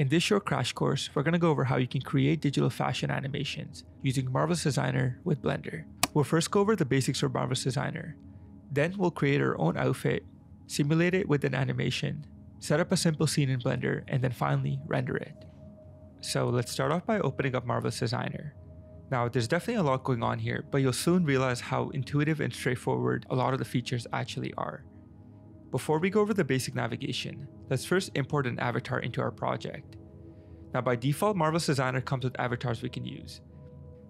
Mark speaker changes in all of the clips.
Speaker 1: In this short crash course, we're going to go over how you can create digital fashion animations using Marvelous Designer with Blender. We'll first go over the basics of Marvelous Designer. Then we'll create our own outfit, simulate it with an animation, set up a simple scene in Blender, and then finally render it. So let's start off by opening up Marvelous Designer. Now, there's definitely a lot going on here, but you'll soon realize how intuitive and straightforward a lot of the features actually are. Before we go over the basic navigation, let's first import an avatar into our project. Now by default, Marvelous Designer comes with avatars we can use.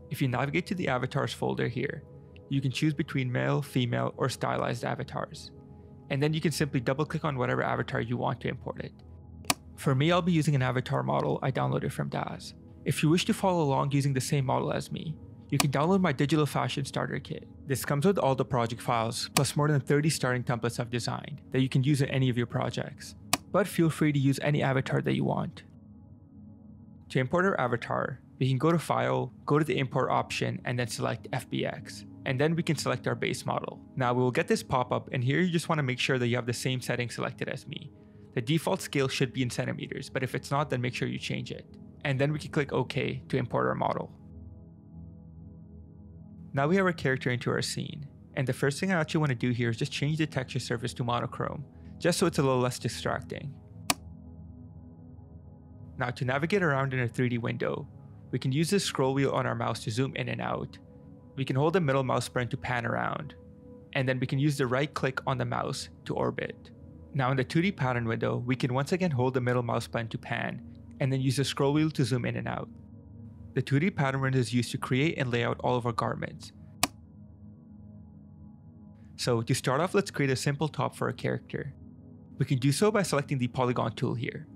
Speaker 1: If you navigate to the avatars folder here, you can choose between male, female, or stylized avatars. And then you can simply double click on whatever avatar you want to import it. For me, I'll be using an avatar model I downloaded from Daz. If you wish to follow along using the same model as me, you can download my digital fashion starter kit. This comes with all the project files, plus more than 30 starting templates I've designed that you can use in any of your projects. But feel free to use any avatar that you want. To import our avatar, we can go to File, go to the Import option, and then select FBX. And then we can select our base model. Now we will get this pop-up, and here you just want to make sure that you have the same setting selected as me. The default scale should be in centimeters, but if it's not, then make sure you change it. And then we can click OK to import our model. Now we have our character into our scene, and the first thing I actually want to do here is just change the texture surface to monochrome, just so it's a little less distracting. Now to navigate around in a 3D window, we can use the scroll wheel on our mouse to zoom in and out. We can hold the middle mouse button to pan around, and then we can use the right click on the mouse to orbit. Now in the 2D pattern window, we can once again hold the middle mouse button to pan, and then use the scroll wheel to zoom in and out. The 2D pattern render is used to create and lay out all of our garments. So to start off, let's create a simple top for our character. We can do so by selecting the polygon tool here.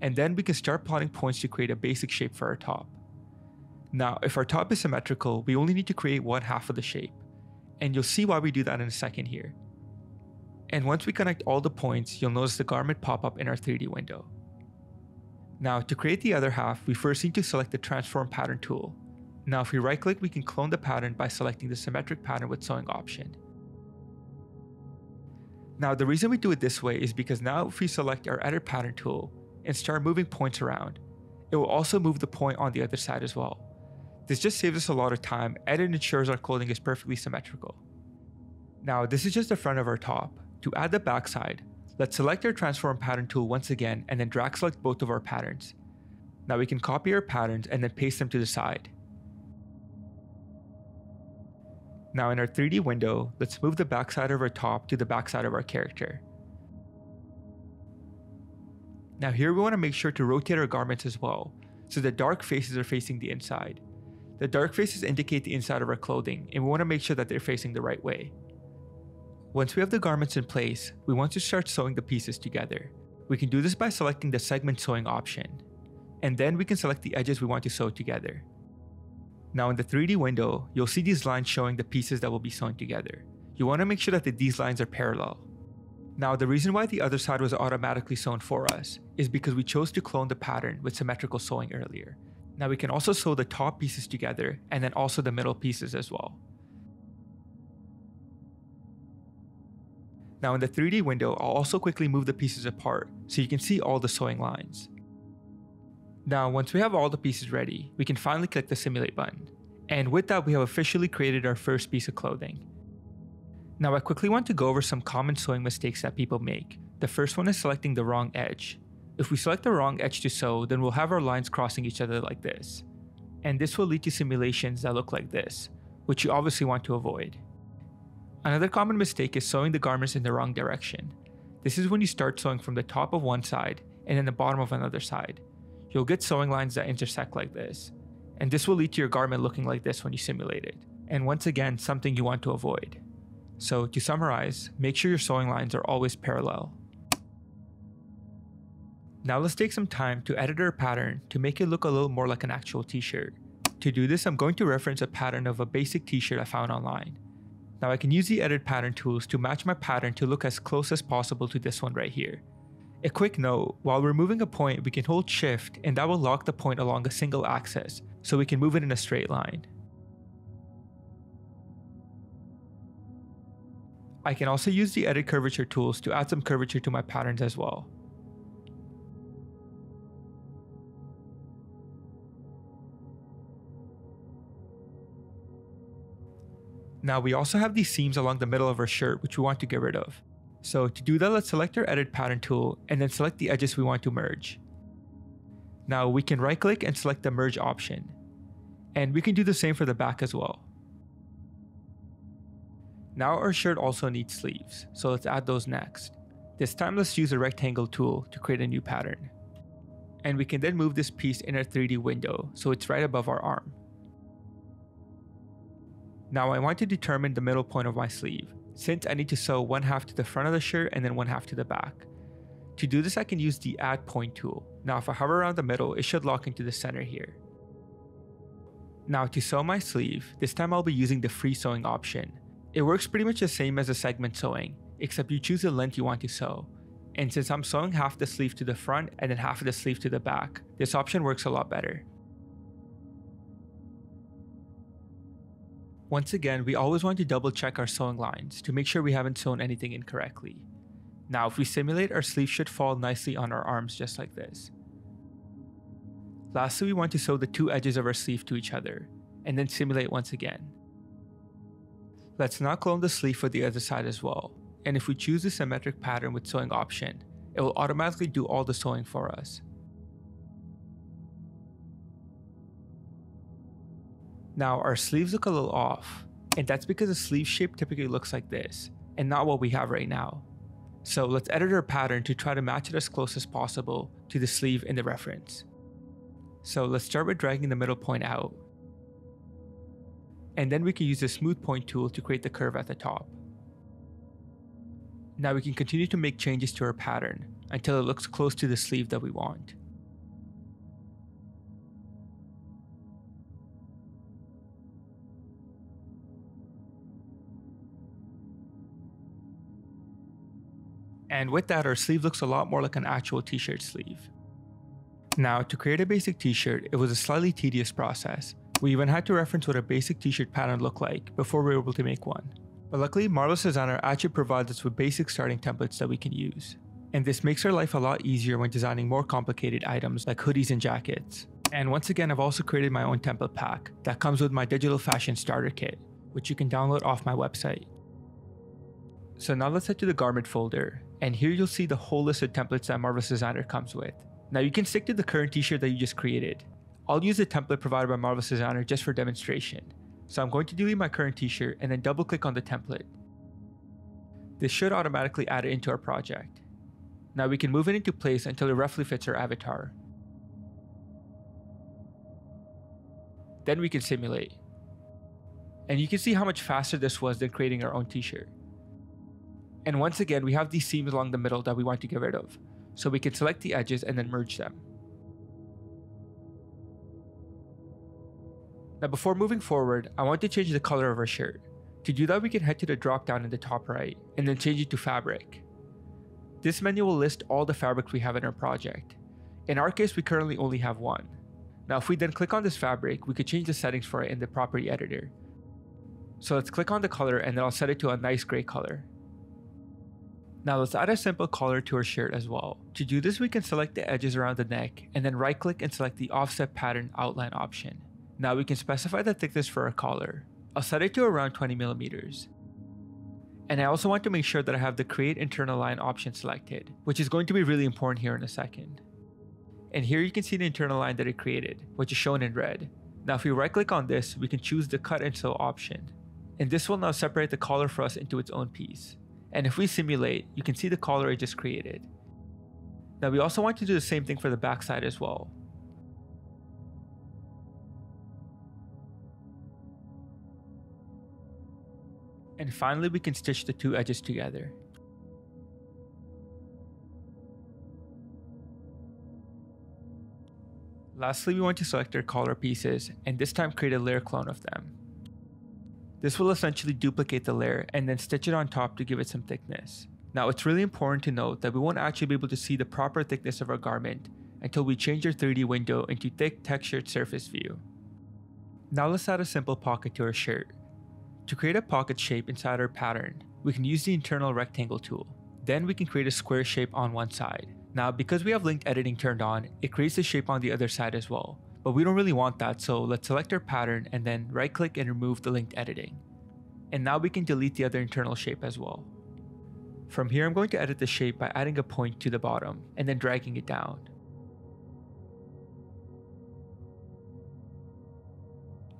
Speaker 1: And then we can start plotting points to create a basic shape for our top. Now, if our top is symmetrical, we only need to create one half of the shape. And you'll see why we do that in a second here. And once we connect all the points, you'll notice the garment pop up in our 3D window. Now to create the other half, we first need to select the transform pattern tool. Now if we right click, we can clone the pattern by selecting the symmetric pattern with sewing option. Now the reason we do it this way is because now if we select our edit pattern tool and start moving points around, it will also move the point on the other side as well. This just saves us a lot of time and it ensures our clothing is perfectly symmetrical. Now this is just the front of our top. To add the backside, Let's select our transform pattern tool once again and then drag select both of our patterns. Now we can copy our patterns and then paste them to the side. Now in our 3D window, let's move the backside of our top to the backside of our character. Now here we want to make sure to rotate our garments as well, so the dark faces are facing the inside. The dark faces indicate the inside of our clothing, and we want to make sure that they're facing the right way. Once we have the garments in place, we want to start sewing the pieces together. We can do this by selecting the segment sewing option, and then we can select the edges we want to sew together. Now in the 3D window, you'll see these lines showing the pieces that will be sewn together. You want to make sure that the, these lines are parallel. Now the reason why the other side was automatically sewn for us is because we chose to clone the pattern with symmetrical sewing earlier. Now we can also sew the top pieces together and then also the middle pieces as well. Now in the 3D window, I'll also quickly move the pieces apart so you can see all the sewing lines. Now once we have all the pieces ready, we can finally click the simulate button. And with that we have officially created our first piece of clothing. Now I quickly want to go over some common sewing mistakes that people make. The first one is selecting the wrong edge. If we select the wrong edge to sew, then we'll have our lines crossing each other like this. And this will lead to simulations that look like this, which you obviously want to avoid. Another common mistake is sewing the garments in the wrong direction. This is when you start sewing from the top of one side and then the bottom of another side. You'll get sewing lines that intersect like this. And this will lead to your garment looking like this when you simulate it. And once again, something you want to avoid. So to summarize, make sure your sewing lines are always parallel. Now let's take some time to edit our pattern to make it look a little more like an actual t-shirt. To do this, I'm going to reference a pattern of a basic t-shirt I found online. Now I can use the edit pattern tools to match my pattern to look as close as possible to this one right here. A quick note, while we're moving a point, we can hold shift and that will lock the point along a single axis, so we can move it in a straight line. I can also use the edit curvature tools to add some curvature to my patterns as well. Now we also have these seams along the middle of our shirt which we want to get rid of. So to do that, let's select our edit pattern tool and then select the edges we want to merge. Now we can right click and select the merge option. And we can do the same for the back as well. Now our shirt also needs sleeves, so let's add those next. This time let's use the rectangle tool to create a new pattern. And we can then move this piece in our 3D window so it's right above our arm. Now I want to determine the middle point of my sleeve, since I need to sew one half to the front of the shirt and then one half to the back. To do this I can use the add point tool. Now if I hover around the middle, it should lock into the center here. Now to sew my sleeve, this time I'll be using the free sewing option. It works pretty much the same as a segment sewing, except you choose the length you want to sew. And since I'm sewing half the sleeve to the front and then half of the sleeve to the back, this option works a lot better. Once again, we always want to double check our sewing lines to make sure we haven't sewn anything incorrectly. Now if we simulate, our sleeve should fall nicely on our arms just like this. Lastly, we want to sew the two edges of our sleeve to each other, and then simulate once again. Let's now clone the sleeve for the other side as well, and if we choose the symmetric pattern with sewing option, it will automatically do all the sewing for us. Now our sleeves look a little off, and that's because the sleeve shape typically looks like this, and not what we have right now. So let's edit our pattern to try to match it as close as possible to the sleeve in the reference. So let's start with dragging the middle point out. And then we can use the smooth point tool to create the curve at the top. Now we can continue to make changes to our pattern until it looks close to the sleeve that we want. And with that, our sleeve looks a lot more like an actual t-shirt sleeve. Now, to create a basic t-shirt, it was a slightly tedious process. We even had to reference what a basic t-shirt pattern looked like before we were able to make one. But luckily, Marvelous Designer actually provides us with basic starting templates that we can use. And this makes our life a lot easier when designing more complicated items like hoodies and jackets. And once again, I've also created my own template pack that comes with my digital fashion starter kit, which you can download off my website. So now let's head to the garment folder, and here you'll see the whole list of templates that Marvelous Designer comes with. Now you can stick to the current t-shirt that you just created. I'll use the template provided by Marvelous Designer just for demonstration. So I'm going to delete my current t-shirt and then double click on the template. This should automatically add it into our project. Now we can move it into place until it roughly fits our avatar. Then we can simulate. And you can see how much faster this was than creating our own t-shirt. And once again, we have these seams along the middle that we want to get rid of so we can select the edges and then merge them. Now before moving forward, I want to change the color of our shirt. To do that, we can head to the drop down in the top right and then change it to fabric. This menu will list all the fabrics we have in our project. In our case, we currently only have one. Now if we then click on this fabric, we could change the settings for it in the property editor. So let's click on the color and then I'll set it to a nice gray color. Now let's add a simple collar to our shirt as well. To do this we can select the edges around the neck and then right click and select the offset pattern outline option. Now we can specify the thickness for our collar. I'll set it to around 20 millimeters. And I also want to make sure that I have the create internal line option selected, which is going to be really important here in a second. And here you can see the internal line that it created, which is shown in red. Now if we right click on this, we can choose the cut and sew option. And this will now separate the collar for us into its own piece. And if we simulate, you can see the collar I just created. Now we also want to do the same thing for the backside as well. And finally we can stitch the two edges together. Lastly, we want to select our collar pieces and this time create a layer clone of them. This will essentially duplicate the layer and then stitch it on top to give it some thickness. Now it's really important to note that we won't actually be able to see the proper thickness of our garment until we change our 3D window into thick textured surface view. Now let's add a simple pocket to our shirt. To create a pocket shape inside our pattern, we can use the internal rectangle tool. Then we can create a square shape on one side. Now because we have linked editing turned on, it creates the shape on the other side as well but we don't really want that so let's select our pattern and then right click and remove the linked editing. And now we can delete the other internal shape as well. From here, I'm going to edit the shape by adding a point to the bottom and then dragging it down.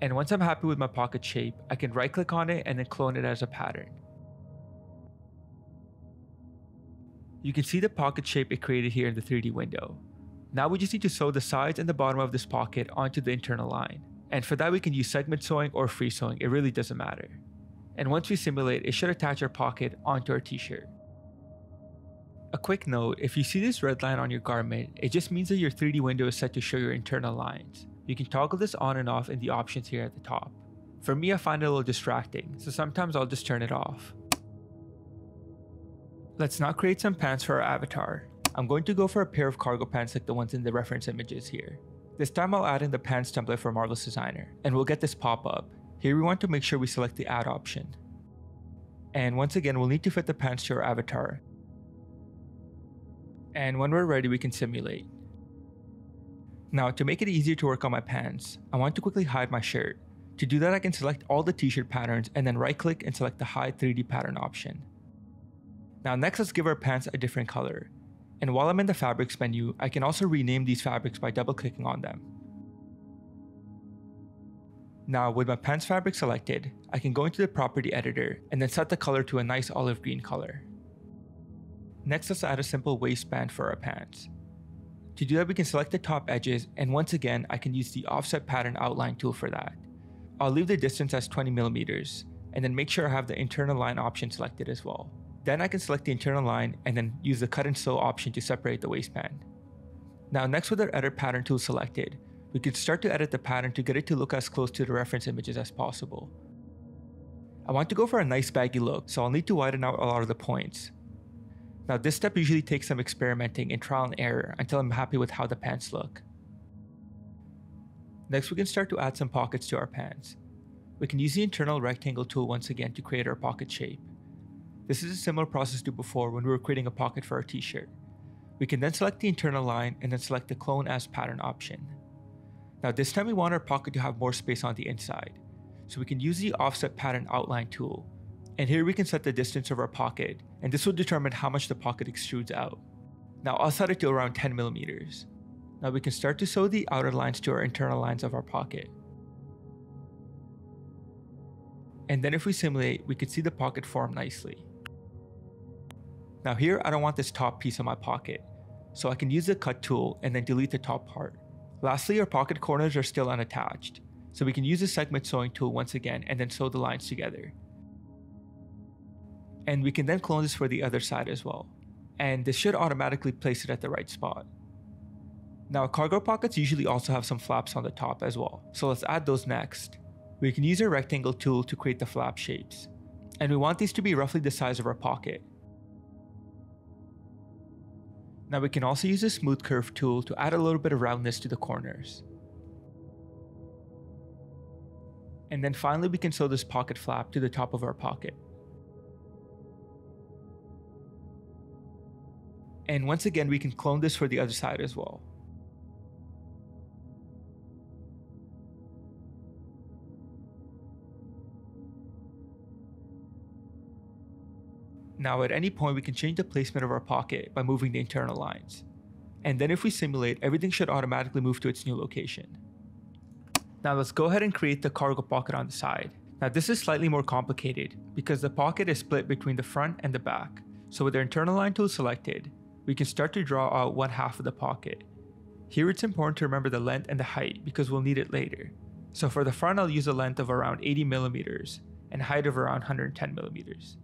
Speaker 1: And once I'm happy with my pocket shape, I can right click on it and then clone it as a pattern. You can see the pocket shape it created here in the 3D window. Now we just need to sew the sides and the bottom of this pocket onto the internal line. And for that we can use segment sewing or free sewing, it really doesn't matter. And once we simulate, it should attach our pocket onto our t-shirt. A quick note, if you see this red line on your garment, it just means that your 3D window is set to show your internal lines. You can toggle this on and off in the options here at the top. For me, I find it a little distracting, so sometimes I'll just turn it off. Let's now create some pants for our avatar. I'm going to go for a pair of cargo pants like the ones in the reference images here. This time I'll add in the pants template for Marvelous Designer, and we'll get this pop-up. Here we want to make sure we select the add option. And once again, we'll need to fit the pants to our avatar. And when we're ready, we can simulate. Now, to make it easier to work on my pants, I want to quickly hide my shirt. To do that, I can select all the t-shirt patterns and then right click and select the hide 3D pattern option. Now next let's give our pants a different color. And while I'm in the fabrics menu, I can also rename these fabrics by double clicking on them. Now with my pants fabric selected, I can go into the property editor and then set the color to a nice olive green color. Next let's add a simple waistband for our pants. To do that, we can select the top edges, and once again, I can use the offset pattern outline tool for that. I'll leave the distance as 20 millimeters, and then make sure I have the internal line option selected as well. Then I can select the internal line and then use the cut and sew option to separate the waistband. Now next with our edit pattern tool selected, we can start to edit the pattern to get it to look as close to the reference images as possible. I want to go for a nice baggy look, so I'll need to widen out a lot of the points. Now this step usually takes some experimenting and trial and error until I'm happy with how the pants look. Next we can start to add some pockets to our pants. We can use the internal rectangle tool once again to create our pocket shape. This is a similar process to before when we were creating a pocket for our t-shirt. We can then select the internal line and then select the clone as pattern option. Now this time we want our pocket to have more space on the inside, so we can use the offset pattern outline tool and here we can set the distance of our pocket, and this will determine how much the pocket extrudes out. Now I'll set it to around 10 millimeters. Now we can start to sew the outer lines to our internal lines of our pocket. And then if we simulate, we can see the pocket form nicely. Now here I don't want this top piece of my pocket, so I can use the cut tool and then delete the top part. Lastly, our pocket corners are still unattached, so we can use the segment sewing tool once again and then sew the lines together. And we can then clone this for the other side as well. And this should automatically place it at the right spot. Now cargo pockets usually also have some flaps on the top as well, so let's add those next. We can use our rectangle tool to create the flap shapes. And we want these to be roughly the size of our pocket. Now we can also use the smooth curve tool to add a little bit of roundness to the corners. And then finally we can sew this pocket flap to the top of our pocket. And once again, we can clone this for the other side as well. Now at any point we can change the placement of our pocket by moving the internal lines. And then if we simulate, everything should automatically move to its new location. Now let's go ahead and create the cargo pocket on the side. Now this is slightly more complicated because the pocket is split between the front and the back. So with our internal line tool selected, we can start to draw out one half of the pocket. Here it's important to remember the length and the height because we'll need it later. So for the front I'll use a length of around 80 millimeters and height of around 110 millimeters.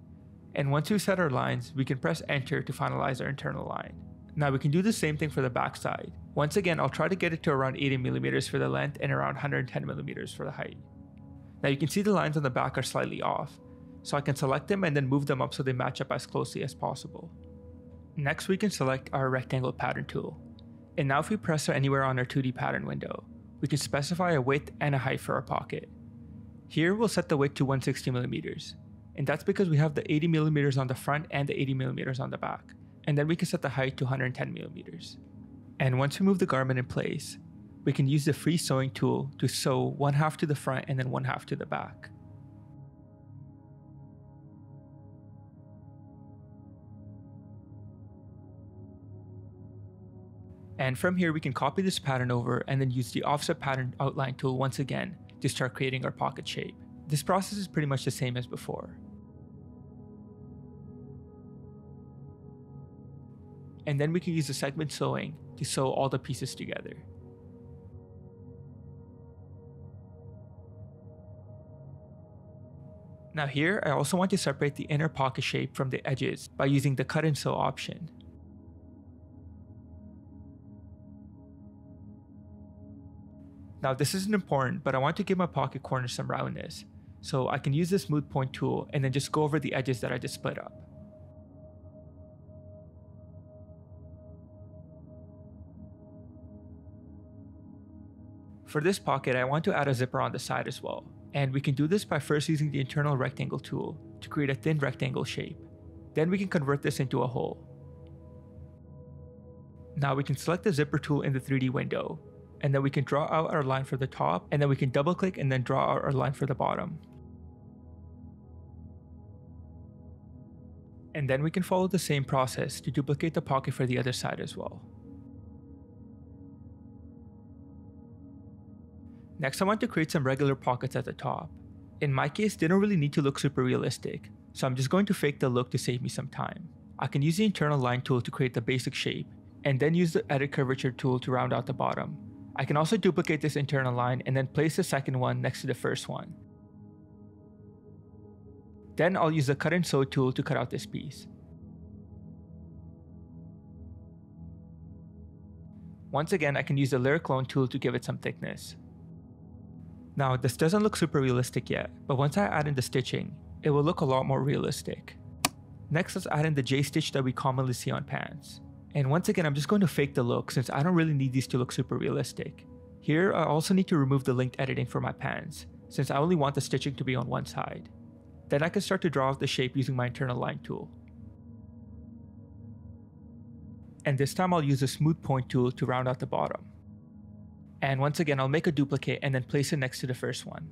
Speaker 1: And once we set our lines, we can press enter to finalize our internal line. Now we can do the same thing for the backside. Once again, I'll try to get it to around 80 millimeters for the length and around 110 millimeters for the height. Now you can see the lines on the back are slightly off, so I can select them and then move them up so they match up as closely as possible. Next we can select our rectangle pattern tool. And now if we press anywhere on our 2D pattern window, we can specify a width and a height for our pocket. Here we'll set the width to 160mm, and that's because we have the 80 millimeters on the front and the 80 millimeters on the back. And then we can set the height to 110 millimeters. And once we move the garment in place, we can use the free sewing tool to sew one half to the front and then one half to the back. And from here, we can copy this pattern over and then use the offset pattern outline tool once again to start creating our pocket shape. This process is pretty much the same as before. And then we can use the segment sewing to sew all the pieces together. Now here, I also want to separate the inner pocket shape from the edges by using the cut and sew option. Now this isn't important, but I want to give my pocket corner some roundness. So I can use the smooth point tool and then just go over the edges that I just split up. For this pocket, I want to add a zipper on the side as well. And we can do this by first using the internal rectangle tool to create a thin rectangle shape. Then we can convert this into a hole. Now we can select the zipper tool in the 3D window and then we can draw out our line for the top and then we can double click and then draw out our line for the bottom. And then we can follow the same process to duplicate the pocket for the other side as well. Next I want to create some regular pockets at the top. In my case, they don't really need to look super realistic, so I'm just going to fake the look to save me some time. I can use the internal line tool to create the basic shape, and then use the edit curvature tool to round out the bottom. I can also duplicate this internal line and then place the second one next to the first one. Then I'll use the cut and sew tool to cut out this piece. Once again, I can use the layer clone tool to give it some thickness. Now, this doesn't look super realistic yet, but once I add in the stitching, it will look a lot more realistic. Next, let's add in the J-stitch that we commonly see on pants. And once again, I'm just going to fake the look since I don't really need these to look super realistic. Here, I also need to remove the linked editing for my pants, since I only want the stitching to be on one side. Then I can start to draw out the shape using my internal line tool. And this time I'll use the smooth point tool to round out the bottom. And once again, I'll make a duplicate and then place it next to the first one.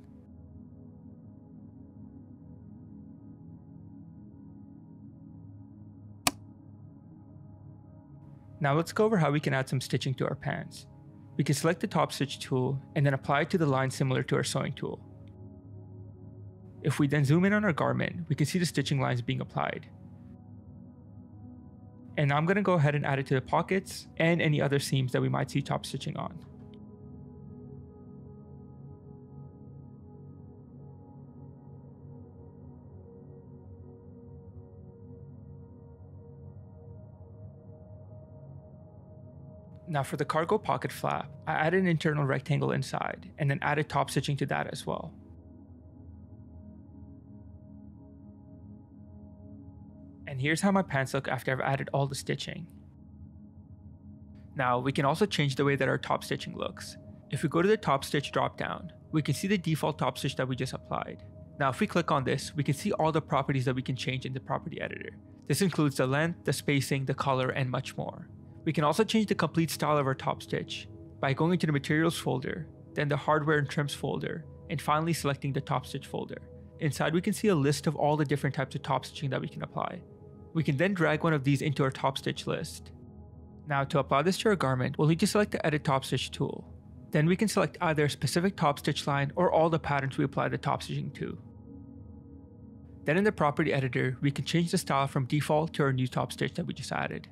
Speaker 1: Now let's go over how we can add some stitching to our pants. We can select the top stitch tool and then apply it to the line similar to our sewing tool. If we then zoom in on our garment, we can see the stitching lines being applied. And now I'm going to go ahead and add it to the pockets and any other seams that we might see top stitching on. Now for the cargo pocket flap, I added an internal rectangle inside and then added top stitching to that as well. And here's how my pants look after I've added all the stitching. Now we can also change the way that our top stitching looks. If we go to the top stitch dropdown, we can see the default top stitch that we just applied. Now if we click on this, we can see all the properties that we can change in the property editor. This includes the length, the spacing, the color, and much more. We can also change the complete style of our top stitch by going into the materials folder, then the hardware and trims folder, and finally selecting the top stitch folder. Inside we can see a list of all the different types of top stitching that we can apply. We can then drag one of these into our top stitch list. Now to apply this to our garment, we'll need to select the edit top stitch tool. Then we can select either a specific top stitch line or all the patterns we apply the top stitching to. Then in the property editor, we can change the style from default to our new top stitch that we just added.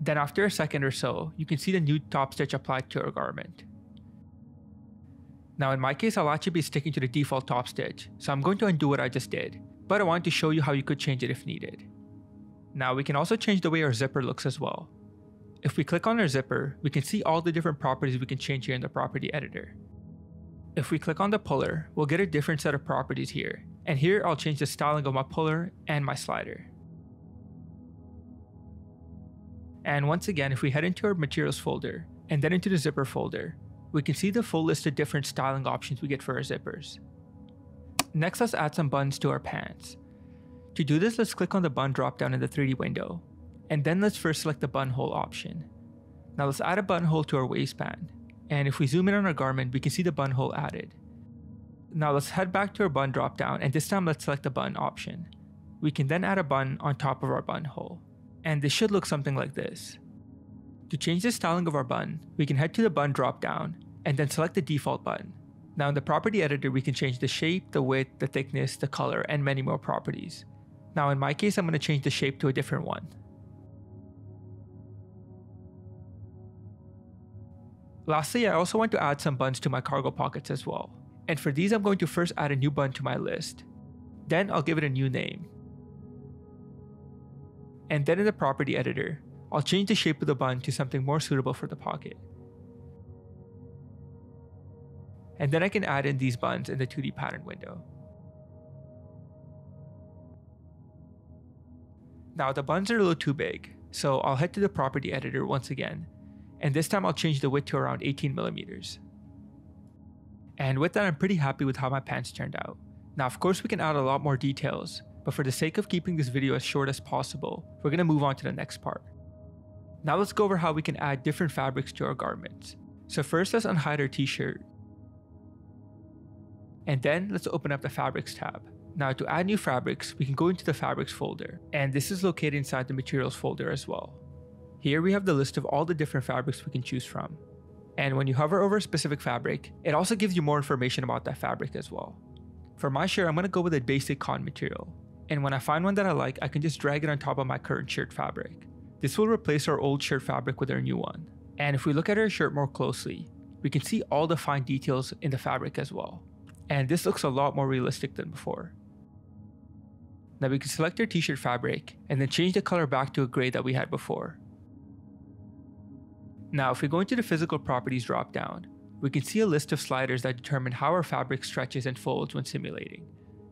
Speaker 1: Then after a second or so, you can see the new top stitch applied to your garment. Now in my case, I'll actually be sticking to the default top stitch, so I'm going to undo what I just did, but I want to show you how you could change it if needed. Now we can also change the way our zipper looks as well. If we click on our zipper, we can see all the different properties we can change here in the property editor. If we click on the puller, we'll get a different set of properties here, and here I'll change the styling of my puller and my slider. And once again, if we head into our materials folder and then into the zipper folder, we can see the full list of different styling options we get for our zippers. Next, let's add some buttons to our pants. To do this, let's click on the button dropdown in the 3D window, and then let's first select the buttonhole option. Now let's add a buttonhole to our waistband, and if we zoom in on our garment, we can see the buttonhole added. Now let's head back to our button dropdown, and this time let's select the button option. We can then add a button on top of our buttonhole and this should look something like this. To change the styling of our bun, we can head to the bun drop down and then select the default bun. Now in the property editor, we can change the shape, the width, the thickness, the color, and many more properties. Now in my case, I'm going to change the shape to a different one. Lastly, I also want to add some buns to my cargo pockets as well. And for these, I'm going to first add a new bun to my list. Then I'll give it a new name. And then in the property editor, I'll change the shape of the bun to something more suitable for the pocket. And then I can add in these buns in the 2D pattern window. Now the buns are a little too big, so I'll head to the property editor once again, and this time I'll change the width to around 18 millimeters. And with that, I'm pretty happy with how my pants turned out. Now, of course, we can add a lot more details, but for the sake of keeping this video as short as possible, we're gonna move on to the next part. Now let's go over how we can add different fabrics to our garments. So first, let's unhide our t-shirt. And then let's open up the fabrics tab. Now to add new fabrics, we can go into the fabrics folder, and this is located inside the materials folder as well. Here we have the list of all the different fabrics we can choose from. And when you hover over a specific fabric, it also gives you more information about that fabric as well. For my shirt, I'm going to go with a basic cotton material. And when I find one that I like, I can just drag it on top of my current shirt fabric. This will replace our old shirt fabric with our new one. And if we look at our shirt more closely, we can see all the fine details in the fabric as well. And this looks a lot more realistic than before. Now we can select our t-shirt fabric and then change the color back to a gray that we had before. Now if we go into the physical properties dropdown, we can see a list of sliders that determine how our fabric stretches and folds when simulating.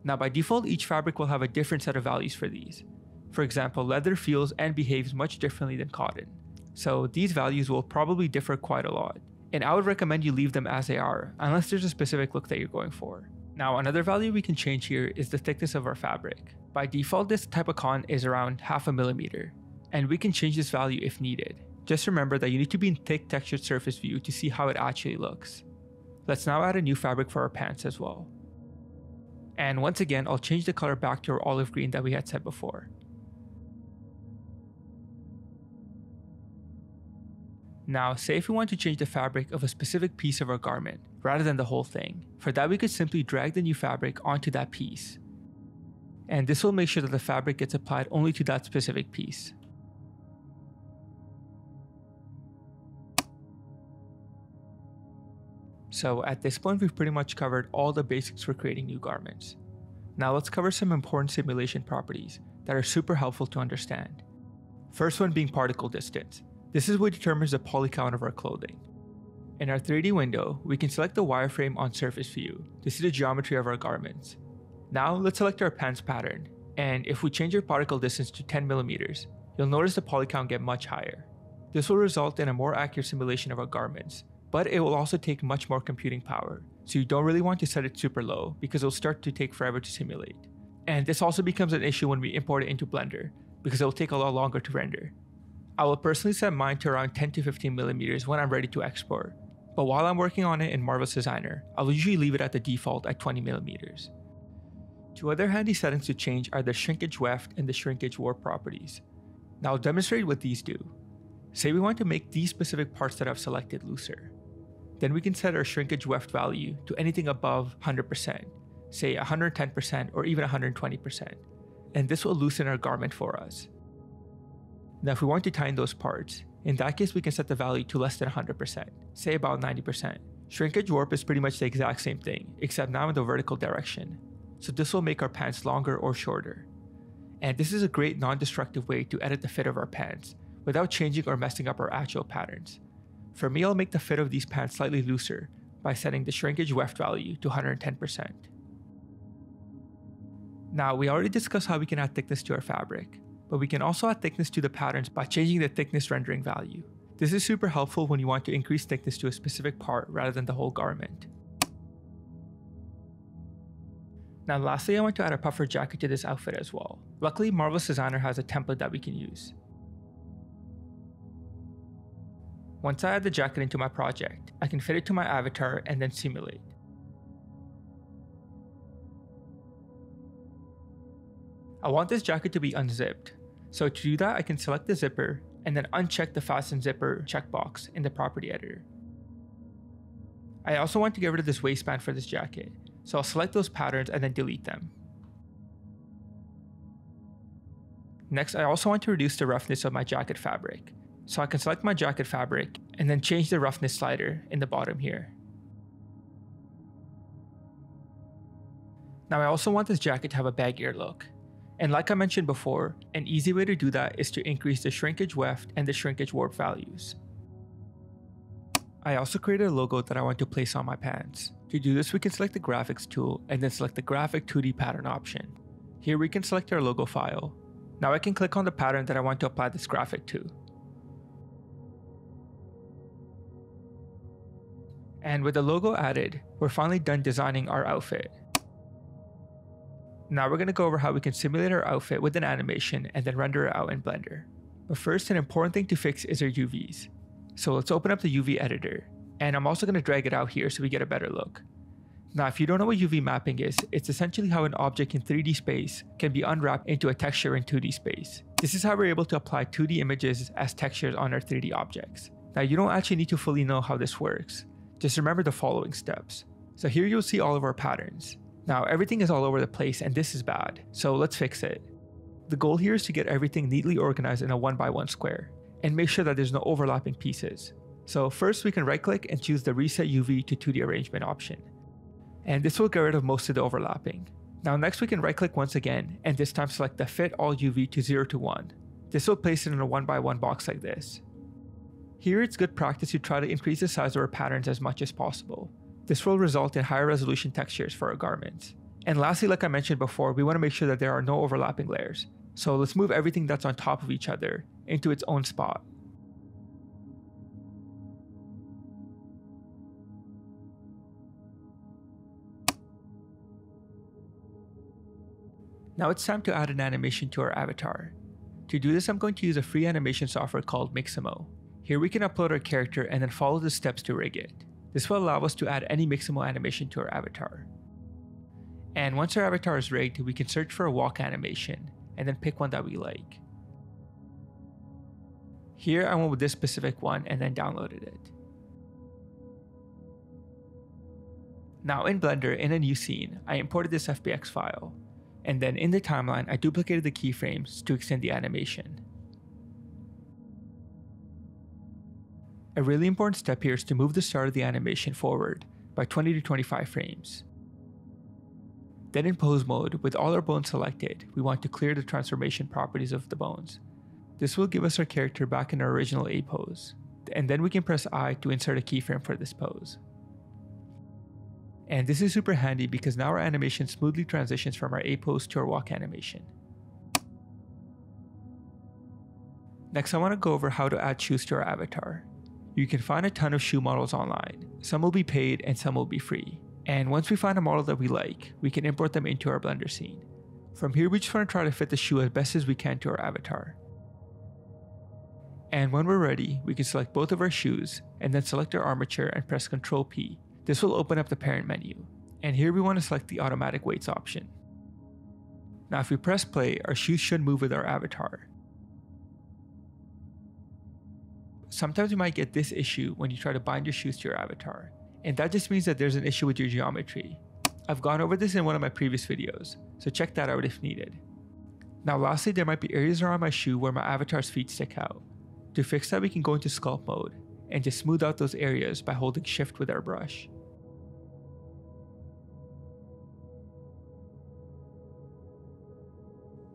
Speaker 1: Now by default, each fabric will have a different set of values for these. For example, leather feels and behaves much differently than cotton. So these values will probably differ quite a lot. And I would recommend you leave them as they are, unless there's a specific look that you're going for. Now another value we can change here is the thickness of our fabric. By default this type of con is around half a millimeter, and we can change this value if needed. Just remember that you need to be in thick textured surface view to see how it actually looks. Let's now add a new fabric for our pants as well. And once again, I'll change the color back to our olive green that we had set before. Now, say if we want to change the fabric of a specific piece of our garment, rather than the whole thing. For that, we could simply drag the new fabric onto that piece. And this will make sure that the fabric gets applied only to that specific piece. So at this point, we've pretty much covered all the basics for creating new garments. Now let's cover some important simulation properties that are super helpful to understand. First one being particle distance. This is what determines the poly count of our clothing. In our 3D window, we can select the wireframe on surface view to see the geometry of our garments. Now let's select our pants pattern, and if we change our particle distance to 10 millimeters, you'll notice the poly count get much higher. This will result in a more accurate simulation of our garments, but it will also take much more computing power, so you don't really want to set it super low because it'll start to take forever to simulate. And this also becomes an issue when we import it into Blender, because it'll take a lot longer to render. I will personally set mine to around 10 to 15 millimeters when I'm ready to export, but while I'm working on it in Marvelous Designer, I'll usually leave it at the default at 20 millimeters. Two other handy settings to change are the shrinkage weft and the shrinkage warp properties. Now I'll demonstrate what these do. Say we want to make these specific parts that I've selected looser. Then we can set our shrinkage weft value to anything above 100%, say 110% or even 120%, and this will loosen our garment for us. Now if we want to tighten those parts, in that case we can set the value to less than 100%, say about 90%. Shrinkage warp is pretty much the exact same thing, except now in the vertical direction, so this will make our pants longer or shorter. And this is a great non-destructive way to edit the fit of our pants, without changing or messing up our actual patterns. For me, I'll make the fit of these pants slightly looser by setting the shrinkage weft value to 110%. Now, we already discussed how we can add thickness to our fabric, but we can also add thickness to the patterns by changing the thickness rendering value. This is super helpful when you want to increase thickness to a specific part rather than the whole garment. Now lastly, I want to add a puffer jacket to this outfit as well. Luckily, Marvelous Designer has a template that we can use. Once I add the jacket into my project, I can fit it to my avatar and then simulate. I want this jacket to be unzipped, so to do that I can select the zipper and then uncheck the fasten zipper checkbox in the property editor. I also want to get rid of this waistband for this jacket, so I'll select those patterns and then delete them. Next, I also want to reduce the roughness of my jacket fabric. So I can select my jacket fabric and then change the roughness slider in the bottom here. Now I also want this jacket to have a baggier look. And like I mentioned before, an easy way to do that is to increase the shrinkage weft and the shrinkage warp values. I also created a logo that I want to place on my pants. To do this we can select the graphics tool and then select the graphic 2D pattern option. Here we can select our logo file. Now I can click on the pattern that I want to apply this graphic to. And with the logo added, we're finally done designing our outfit. Now we're going to go over how we can simulate our outfit with an animation and then render it out in Blender. But first an important thing to fix is our UVs. So let's open up the UV editor, and I'm also going to drag it out here so we get a better look. Now if you don't know what UV mapping is, it's essentially how an object in 3D space can be unwrapped into a texture in 2D space. This is how we're able to apply 2D images as textures on our 3D objects. Now you don't actually need to fully know how this works, just remember the following steps. So here you'll see all of our patterns. Now everything is all over the place and this is bad, so let's fix it. The goal here is to get everything neatly organized in a 1 by 1 square, and make sure that there's no overlapping pieces. So first we can right click and choose the reset UV to 2D arrangement option. And this will get rid of most of the overlapping. Now next we can right click once again and this time select the fit all UV to 0 to 1. This will place it in a 1 by 1 box like this. Here it's good practice to try to increase the size of our patterns as much as possible. This will result in higher resolution textures for our garments. And lastly, like I mentioned before, we want to make sure that there are no overlapping layers. So let's move everything that's on top of each other into its own spot. Now it's time to add an animation to our avatar. To do this, I'm going to use a free animation software called Mixamo. Here we can upload our character and then follow the steps to rig it. This will allow us to add any Mixamo animation to our avatar. And once our avatar is rigged, we can search for a walk animation and then pick one that we like. Here I went with this specific one and then downloaded it. Now in Blender, in a new scene, I imported this FBX file, and then in the timeline I duplicated the keyframes to extend the animation. A really important step here is to move the start of the animation forward by 20 to 25 frames. Then in pose mode, with all our bones selected, we want to clear the transformation properties of the bones. This will give us our character back in our original A pose, and then we can press I to insert a keyframe for this pose. And this is super handy because now our animation smoothly transitions from our A pose to our walk animation. Next I want to go over how to add shoes to our avatar. You can find a ton of shoe models online. Some will be paid and some will be free. And once we find a model that we like, we can import them into our Blender scene. From here, we just want to try to fit the shoe as best as we can to our avatar. And when we're ready, we can select both of our shoes and then select our armature and press Ctrl P. This will open up the parent menu. And here we want to select the automatic weights option. Now if we press play, our shoes should move with our avatar. Sometimes you might get this issue when you try to bind your shoes to your avatar, and that just means that there's an issue with your geometry. I've gone over this in one of my previous videos, so check that out if needed. Now lastly, there might be areas around my shoe where my avatar's feet stick out. To fix that, we can go into sculpt mode and just smooth out those areas by holding shift with our brush.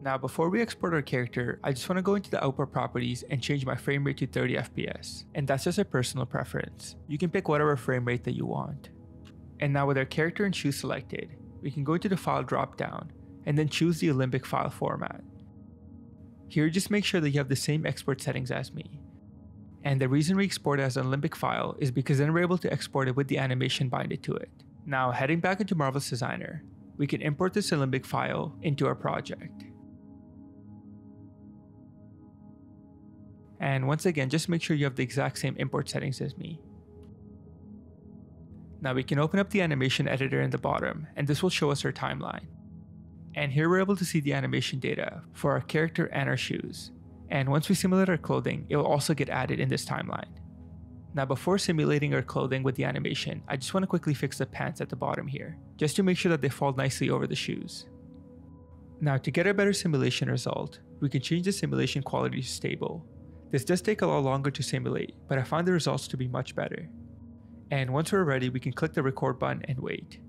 Speaker 1: Now before we export our character, I just want to go into the output properties and change my frame rate to 30 FPS. And that's just a personal preference. You can pick whatever frame rate that you want. And now with our character and shoe selected, we can go to the file dropdown and then choose the Alembic file format. Here just make sure that you have the same export settings as me. And the reason we export it as an Alembic file is because then we're able to export it with the animation binded to it. Now heading back into Marvelous Designer, we can import this Alembic file into our project. And once again, just make sure you have the exact same import settings as me. Now we can open up the animation editor in the bottom, and this will show us our timeline. And here we're able to see the animation data for our character and our shoes. And once we simulate our clothing, it will also get added in this timeline. Now before simulating our clothing with the animation, I just want to quickly fix the pants at the bottom here, just to make sure that they fall nicely over the shoes. Now to get a better simulation result, we can change the simulation quality to stable. This does take a lot longer to simulate, but I find the results to be much better. And once we're ready, we can click the record button and wait.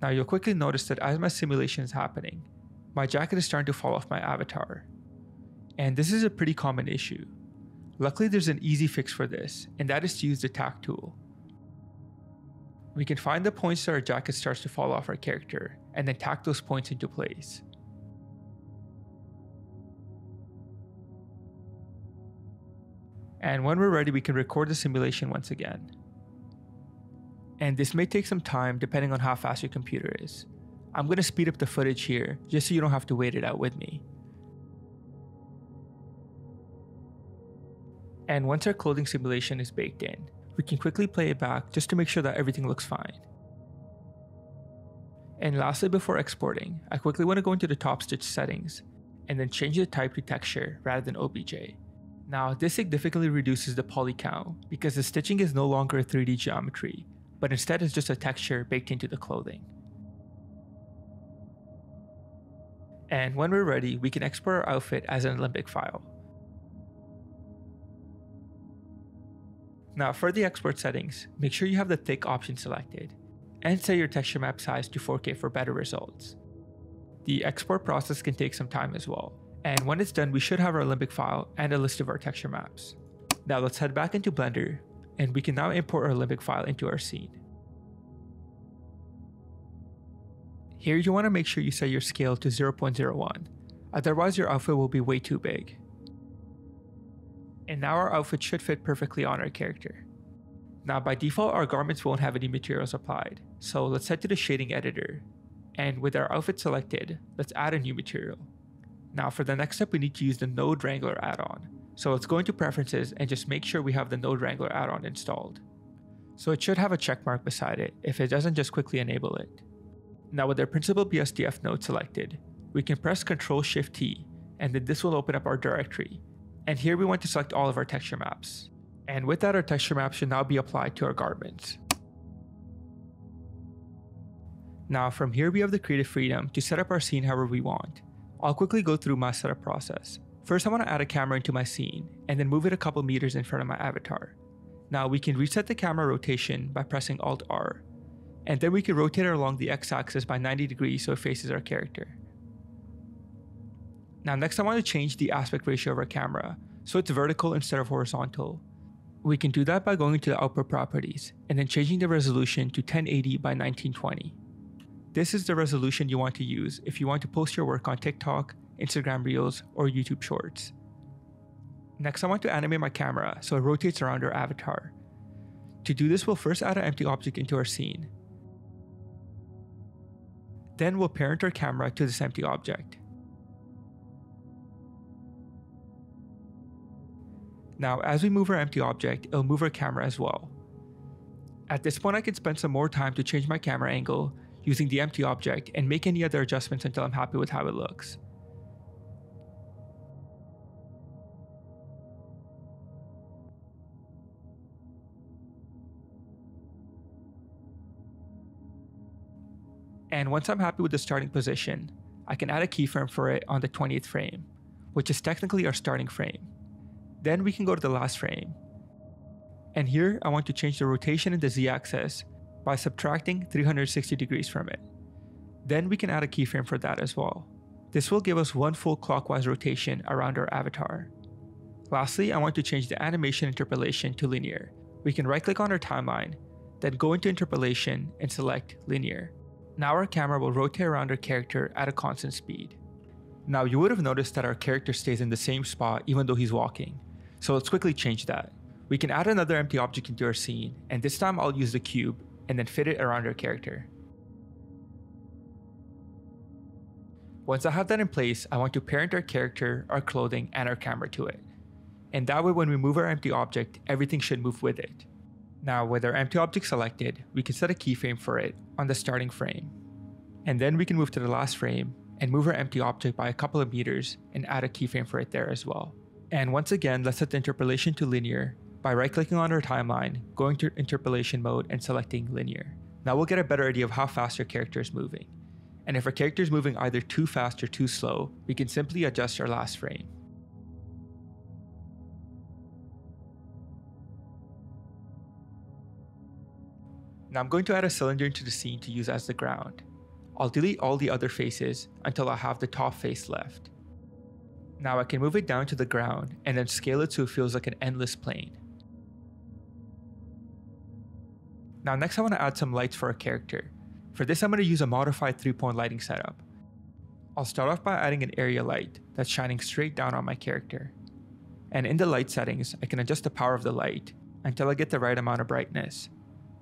Speaker 1: Now you'll quickly notice that as my simulation is happening, my jacket is starting to fall off my avatar. And this is a pretty common issue. Luckily there's an easy fix for this, and that is to use the tack tool. We can find the points that our jacket starts to fall off our character, and then tack those points into place. And when we're ready, we can record the simulation once again. And this may take some time depending on how fast your computer is. I'm going to speed up the footage here just so you don't have to wait it out with me. And once our clothing simulation is baked in, we can quickly play it back just to make sure that everything looks fine. And lastly before exporting, I quickly want to go into the top stitch settings and then change the type to texture rather than OBJ. Now this significantly reduces the poly count because the stitching is no longer a 3D geometry, but instead is just a texture baked into the clothing. And when we're ready, we can export our outfit as an Alembic file. Now for the export settings, make sure you have the thick option selected, and set your texture map size to 4K for better results. The export process can take some time as well, and when it's done we should have our Alembic file and a list of our texture maps. Now let's head back into Blender, and we can now import our Alembic file into our scene. Here you want to make sure you set your scale to 0.01, otherwise your outfit will be way too big. And now our outfit should fit perfectly on our character. Now by default our garments won't have any materials applied, so let's head to the shading editor. And with our outfit selected, let's add a new material. Now for the next step we need to use the Node Wrangler add-on. So let's go into preferences and just make sure we have the Node Wrangler add-on installed. So it should have a checkmark beside it, if it doesn't just quickly enable it. Now with our Principled BSDF node selected, we can press Ctrl Shift T, and then this will open up our directory, and here we want to select all of our texture maps. And with that, our texture map should now be applied to our garments. Now from here we have the creative freedom to set up our scene however we want. I'll quickly go through my setup process. First I want to add a camera into my scene, and then move it a couple meters in front of my avatar. Now we can reset the camera rotation by pressing Alt R, and then we can rotate it along the x-axis by 90 degrees so it faces our character. Now next I want to change the aspect ratio of our camera, so it's vertical instead of horizontal. We can do that by going to the output properties, and then changing the resolution to 1080 by 1920. This is the resolution you want to use if you want to post your work on TikTok, Instagram Reels, or YouTube Shorts. Next I want to animate my camera so it rotates around our avatar. To do this we'll first add an empty object into our scene. Then we'll parent our camera to this empty object. Now, as we move our empty object, it'll move our camera as well. At this point, I can spend some more time to change my camera angle using the empty object and make any other adjustments until I'm happy with how it looks. And once I'm happy with the starting position, I can add a keyframe for it on the 20th frame, which is technically our starting frame. Then we can go to the last frame. And here I want to change the rotation in the z-axis by subtracting 360 degrees from it. Then we can add a keyframe for that as well. This will give us one full clockwise rotation around our avatar. Lastly, I want to change the animation interpolation to linear. We can right click on our timeline, then go into interpolation and select linear. Now our camera will rotate around our character at a constant speed. Now you would have noticed that our character stays in the same spot even though he's walking. So let's quickly change that. We can add another empty object into our scene, and this time I'll use the cube and then fit it around our character. Once I have that in place, I want to parent our character, our clothing, and our camera to it. And that way when we move our empty object, everything should move with it. Now with our empty object selected, we can set a keyframe for it on the starting frame. And then we can move to the last frame and move our empty object by a couple of meters and add a keyframe for it there as well. And once again, let's set the interpolation to linear by right clicking on our timeline, going to interpolation mode and selecting linear. Now we'll get a better idea of how fast our character is moving. And if our character is moving either too fast or too slow, we can simply adjust our last frame. Now I'm going to add a cylinder into the scene to use as the ground. I'll delete all the other faces until I have the top face left. Now I can move it down to the ground and then scale it so it feels like an endless plane. Now next I want to add some lights for a character. For this I'm going to use a modified 3-point lighting setup. I'll start off by adding an area light that's shining straight down on my character. And in the light settings, I can adjust the power of the light until I get the right amount of brightness.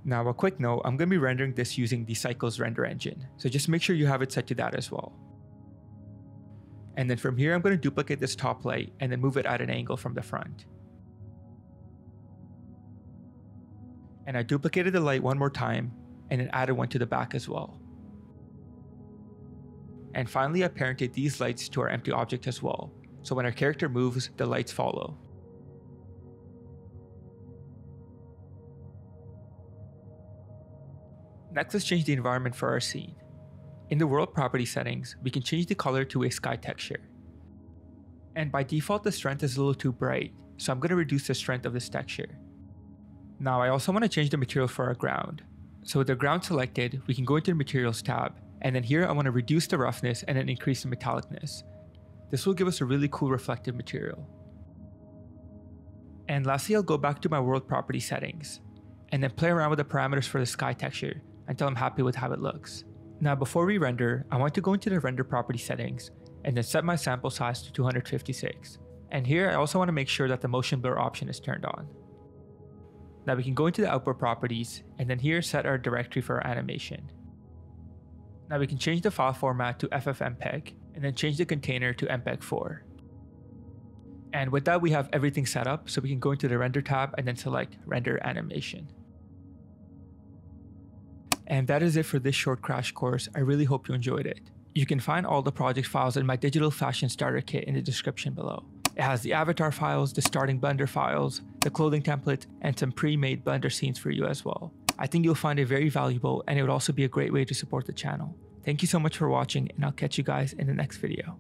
Speaker 1: Now a quick note, I'm going to be rendering this using the Cycles render engine, so just make sure you have it set to that as well. And then from here I'm going to duplicate this top light and then move it at an angle from the front. And I duplicated the light one more time and then added one to the back as well. And finally I parented these lights to our empty object as well, so when our character moves, the lights follow. Next, let's change the environment for our scene. In the world property settings, we can change the color to a sky texture. And by default, the strength is a little too bright, so I'm going to reduce the strength of this texture. Now I also want to change the material for our ground. So with the ground selected, we can go into the materials tab, and then here I want to reduce the roughness and then increase the metallicness. This will give us a really cool reflective material. And lastly, I'll go back to my world property settings, and then play around with the parameters for the sky texture until I'm happy with how it looks. Now before we render, I want to go into the render property settings and then set my sample size to 256. And here I also want to make sure that the motion blur option is turned on. Now we can go into the output properties and then here set our directory for our animation. Now we can change the file format to FFmpeg and then change the container to MPEG-4. And with that we have everything set up so we can go into the render tab and then select render animation. And that is it for this short crash course. I really hope you enjoyed it. You can find all the project files in my digital fashion starter kit in the description below. It has the avatar files, the starting Blender files, the clothing template, and some pre-made Blender scenes for you as well. I think you'll find it very valuable and it would also be a great way to support the channel. Thank you so much for watching and I'll catch you guys in the next video.